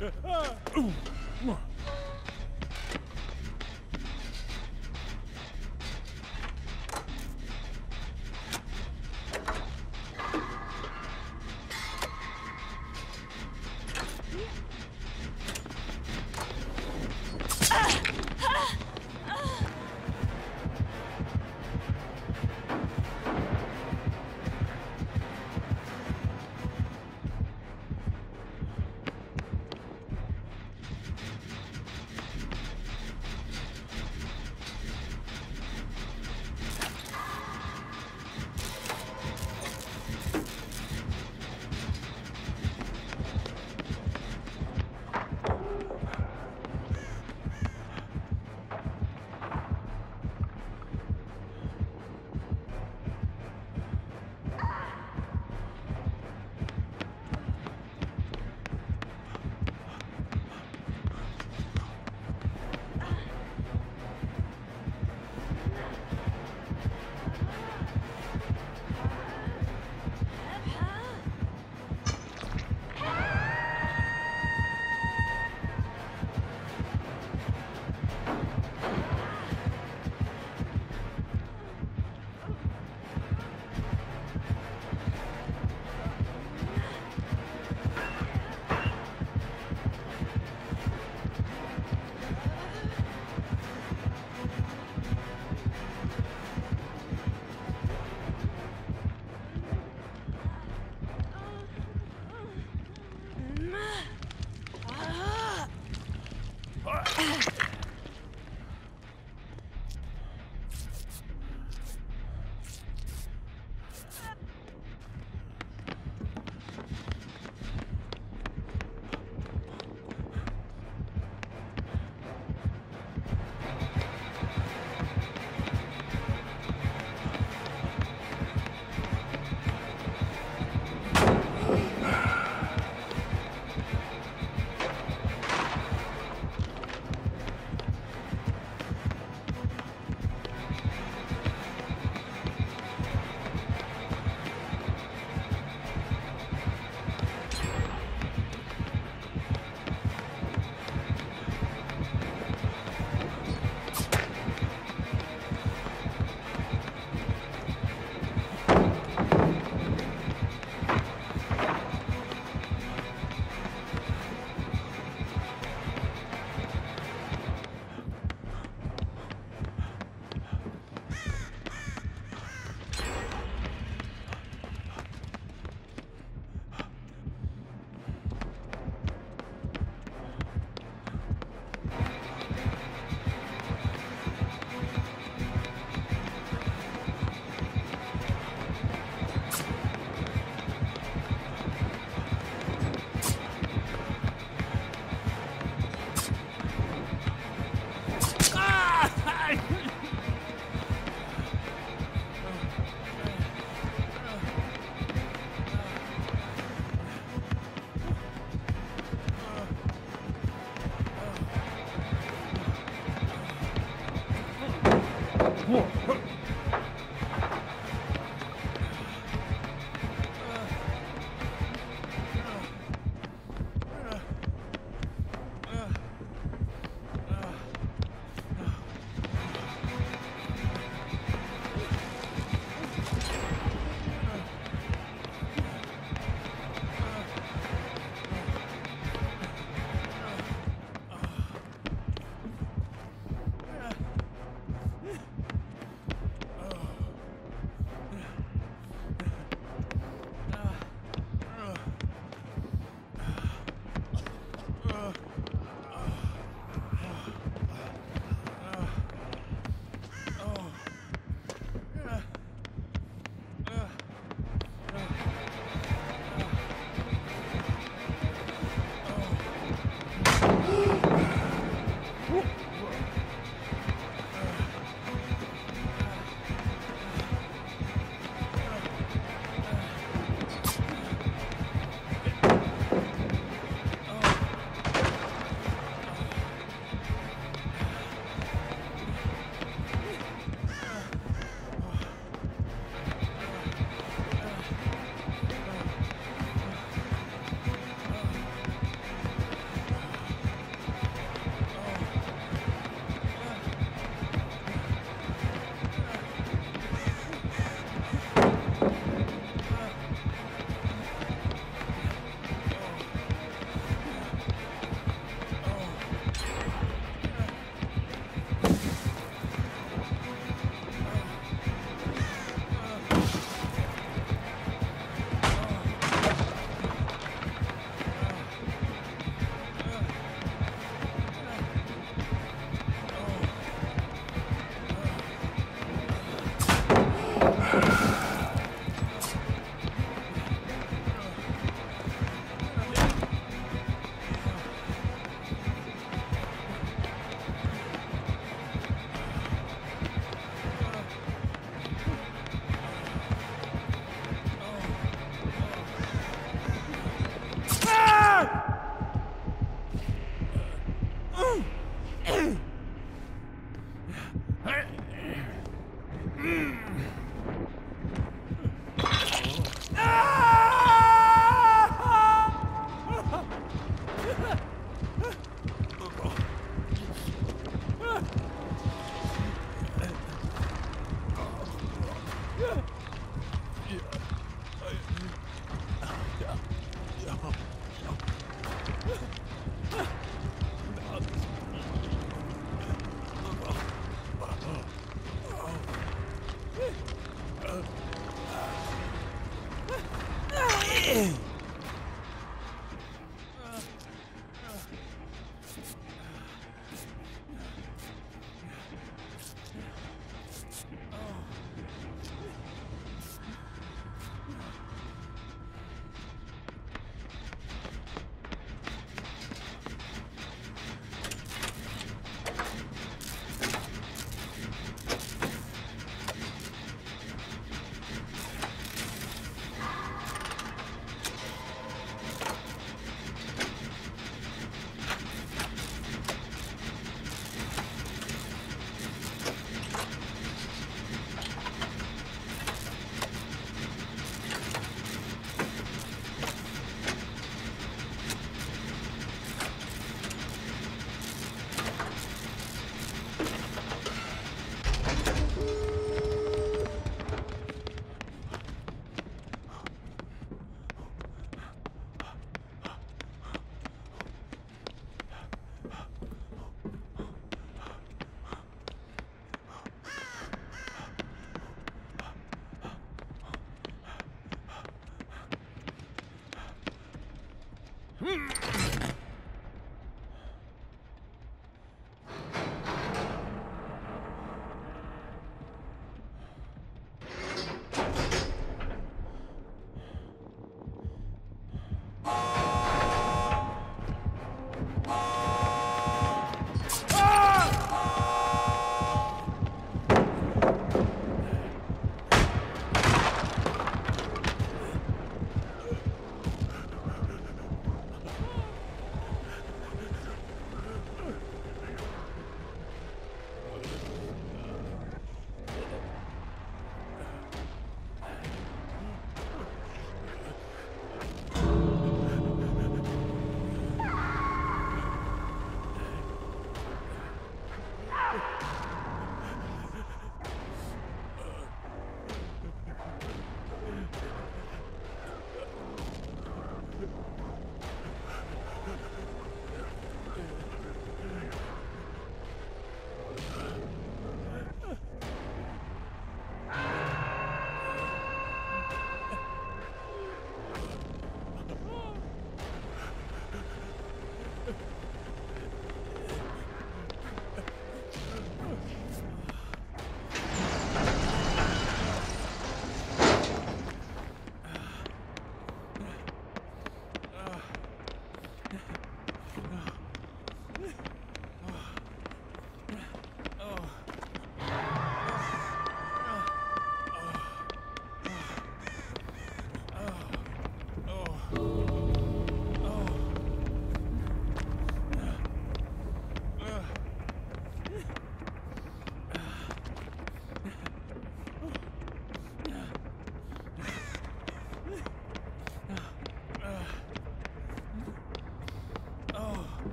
Ugh! Mm-hmm. Whoa. Mm.